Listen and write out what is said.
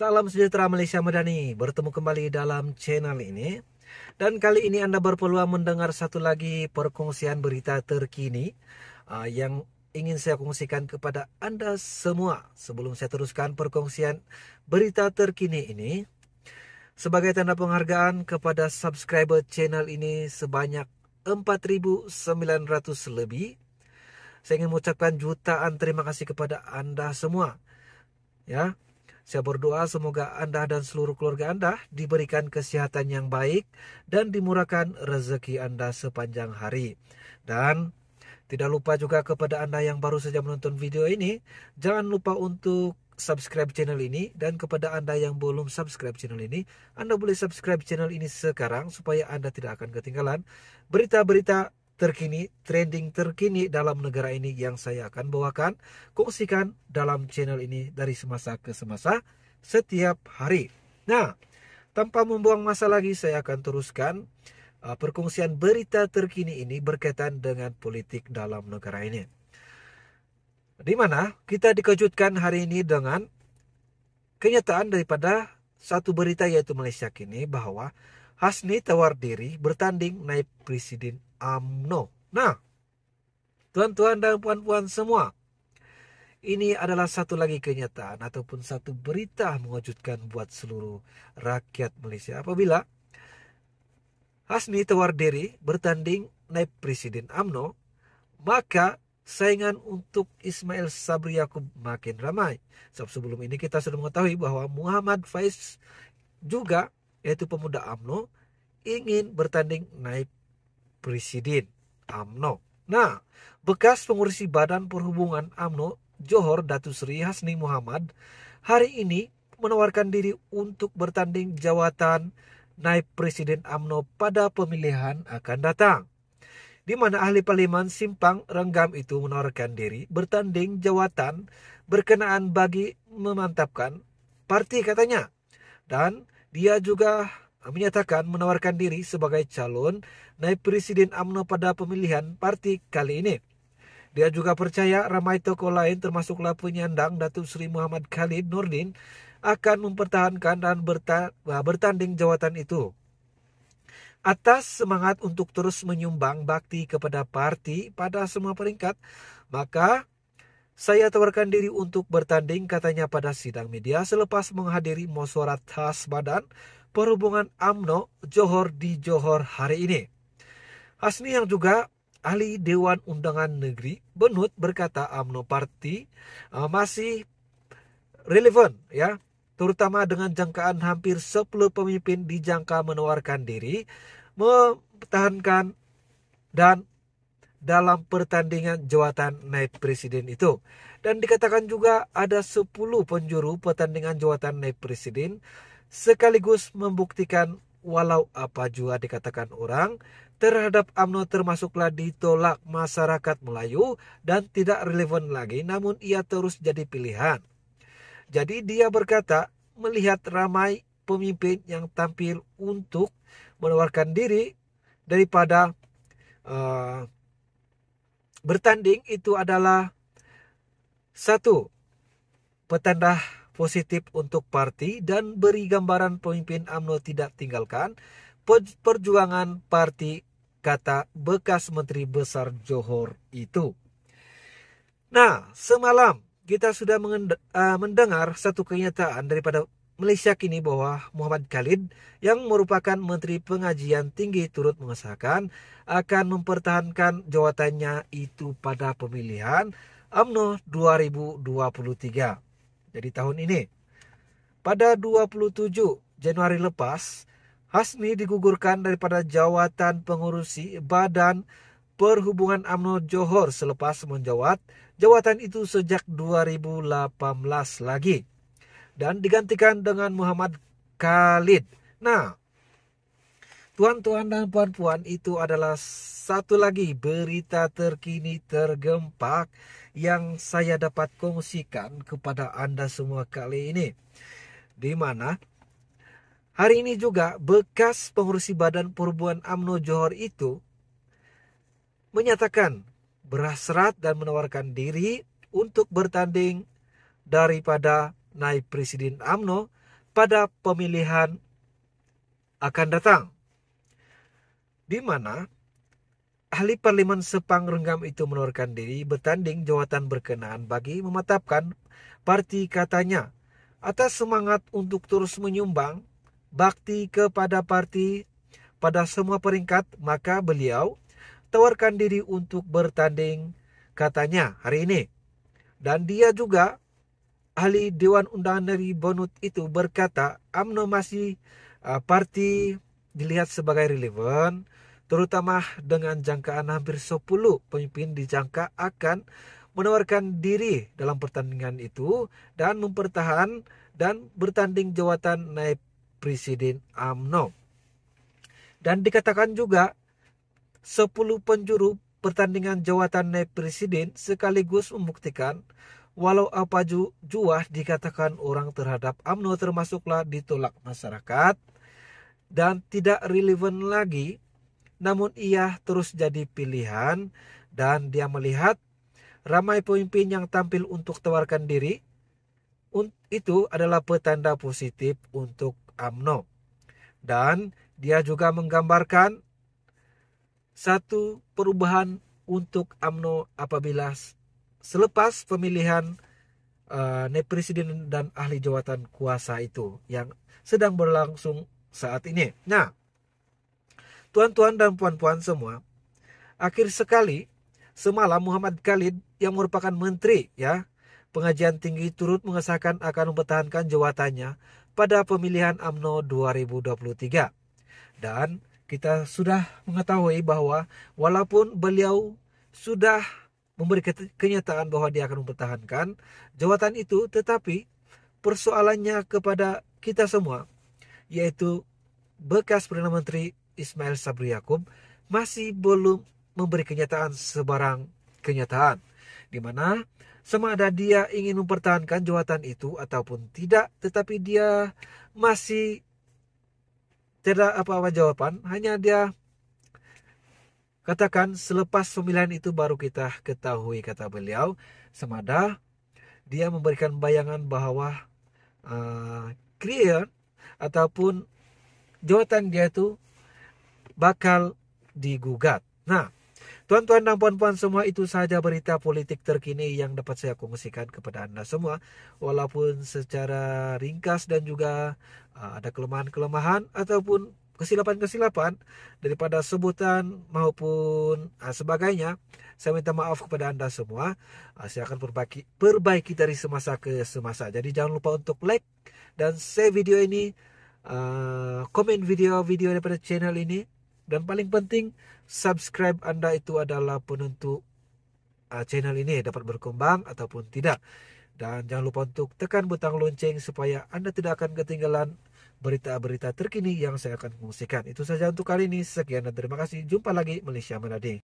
Salam sejahtera Malaysia Madani, bertemu kembali dalam channel ini. Dan kali ini Anda berpeluang mendengar satu lagi perkongsian berita terkini uh, yang ingin saya kongsikan kepada Anda semua. Sebelum saya teruskan perkongsian berita terkini ini, sebagai tanda penghargaan kepada subscriber channel ini sebanyak 4.900 lebih, saya ingin mengucapkan jutaan terima kasih kepada Anda semua. Ya, saya berdoa semoga Anda dan seluruh keluarga Anda diberikan kesehatan yang baik dan dimurahkan rezeki Anda sepanjang hari. Dan tidak lupa juga kepada Anda yang baru saja menonton video ini, jangan lupa untuk subscribe channel ini dan kepada Anda yang belum subscribe channel ini, Anda boleh subscribe channel ini sekarang supaya Anda tidak akan ketinggalan berita-berita terkini, trending terkini dalam negara ini yang saya akan bawakan, kongsikan dalam channel ini dari semasa ke semasa setiap hari. Nah, tanpa membuang masa lagi saya akan teruskan uh, perkongsian berita terkini ini berkaitan dengan politik dalam negara ini. Di mana kita dikejutkan hari ini dengan kenyataan daripada satu berita yaitu Malaysia kini bahwa Hasni tawar diri bertanding naik presiden AMNO. Nah, tuan-tuan dan puan-puan semua, ini adalah satu lagi kenyataan ataupun satu berita mengejutkan buat seluruh rakyat Malaysia apabila Hasni Tawardiri bertanding naik Presiden AMNO, maka saingan untuk Ismail Sabri Yaakob makin ramai. Sebab sebelum ini kita sudah mengetahui bahwa Muhammad Faiz juga yaitu pemuda AMNO ingin bertanding naik Presiden AMNO. Nah, bekas pengurusi Badan Perhubungan AMNO Johor Datu Sri Hasni Muhammad hari ini menawarkan diri untuk bertanding jawatan naib Presiden AMNO pada pemilihan akan datang. Di mana ahli parlimen Simpang Renggam itu menawarkan diri bertanding jawatan berkenaan bagi memantapkan parti katanya. Dan dia juga menyatakan menawarkan diri sebagai calon naib presiden AMNO pada pemilihan parti kali ini. Dia juga percaya ramai tokoh lain termasuklah penyandang Datuk Seri Muhammad Khalid Nurdin akan mempertahankan dan bertanding jawatan itu. Atas semangat untuk terus menyumbang bakti kepada parti pada semua peringkat, maka saya tawarkan diri untuk bertanding katanya pada sidang media selepas menghadiri musyawarah khas badan perhubungan AMNO Johor di Johor hari ini. Hasni yang juga ahli Dewan Undangan Negeri Benut berkata AMNO Parti uh, masih relevan ya terutama dengan jangkaan hampir 10 pemimpin dijangka menawarkan diri mempertahankan dan dalam pertandingan jawatan naib presiden itu. Dan dikatakan juga ada 10 penjuru pertandingan jawatan naib presiden sekaligus membuktikan walau apa juga dikatakan orang terhadap AMNO termasuklah ditolak masyarakat Melayu dan tidak relevan lagi namun ia terus jadi pilihan. Jadi dia berkata melihat ramai pemimpin yang tampil untuk menawarkan diri daripada uh, bertanding itu adalah satu petanda positif untuk parti dan beri gambaran pemimpin AMNO tidak tinggalkan perjuangan parti kata bekas Menteri Besar Johor itu. Nah, semalam kita sudah eh, mendengar satu kenyataan daripada Malaysia kini bahwa Muhammad Khalid yang merupakan Menteri Pengajian Tinggi turut mengesahkan akan mempertahankan jawatannya itu pada pemilihan AMNO 2023. Jadi tahun ini. Pada 27 Januari lepas, Hasni digugurkan daripada jawatan pengurusi Badan Perhubungan AMNO Johor selepas menjawat jawatan itu sejak 2018 lagi dan digantikan dengan Muhammad Khalid. Nah, tuan-tuan dan puan-puan itu adalah satu lagi berita terkini tergempak yang saya dapat kongsikan kepada Anda semua kali ini. Di mana hari ini juga bekas pengurusi Badan Perhubungan AMNO Johor itu menyatakan berhasrat dan menawarkan diri untuk bertanding daripada naik Presiden AMNO pada pemilihan akan datang. Di mana ahli parlimen Sepang Renggam itu menurunkan diri bertanding jawatan berkenaan bagi mematapkan parti katanya atas semangat untuk terus menyumbang bakti kepada parti. Pada semua peringkat maka beliau tawarkan diri untuk bertanding katanya hari ini. Dan dia juga ahli Dewan Undangan dari Bonut itu berkata AMNO masih uh, parti dilihat sebagai relevan terutama dengan jangkaan hampir 10 pemimpin dijangka akan menawarkan diri dalam pertandingan itu dan mempertahan dan bertanding jawatan naib presiden AMNO. Dan dikatakan juga 10 penjuru pertandingan jawatan naib presiden sekaligus membuktikan walau apa ju juah dikatakan orang terhadap AMNO termasuklah ditolak masyarakat dan tidak relevan lagi namun ia terus jadi pilihan dan dia melihat ramai pemimpin yang tampil untuk tawarkan diri itu adalah petanda positif untuk AMNO. Dan dia juga menggambarkan satu perubahan untuk AMNO apabila selepas pemilihan uh, presiden dan ahli jawatan kuasa itu yang sedang berlangsung saat ini. Nah, Tuan-tuan dan puan-puan semua, akhir sekali semalam Muhammad Khalid yang merupakan menteri ya pengajian tinggi turut mengesahkan akan mempertahankan jawatannya pada pemilihan AMNO 2023. Dan kita sudah mengetahui bahwa walaupun beliau sudah memberi kenyataan bahwa dia akan mempertahankan jawatan itu, tetapi persoalannya kepada kita semua, yaitu bekas Perdana Menteri Ismail Sabri Yaakob masih belum memberi kenyataan sebarang kenyataan di mana sama ada dia ingin mempertahankan jawatan itu ataupun tidak tetapi dia masih tidak apa-apa jawaban hanya dia katakan selepas pemilihan itu baru kita ketahui kata beliau. Semada dia memberikan bayangan bahwa uh, clear ataupun jawatan dia itu bakal digugat. Nah, tuan-tuan dan puan-puan semua itu saja berita politik terkini yang dapat saya kongsikan kepada Anda semua. Walaupun secara ringkas dan juga uh, ada kelemahan-kelemahan ataupun kesilapan-kesilapan daripada sebutan maupun uh, sebagainya. Saya minta maaf kepada Anda semua. Uh, saya akan perbaiki, perbaiki dari semasa ke semasa. Jadi jangan lupa untuk like dan share video ini. Uh, komen video-video daripada channel ini dan paling penting, subscribe Anda itu adalah penentu uh, channel ini dapat berkembang ataupun tidak. Dan jangan lupa untuk tekan butang lonceng supaya Anda tidak akan ketinggalan berita-berita terkini yang saya akan kongsikan. Itu saja untuk kali ini. Sekian dan terima kasih. Jumpa lagi Malaysia Manade.